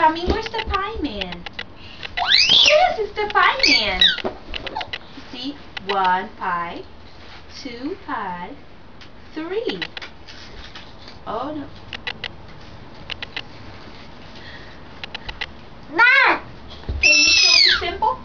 Tommy, where's the pie man? Yes, it's the pie man. See, one pie, two pie, three. Oh no. Mom! Can you show me simple?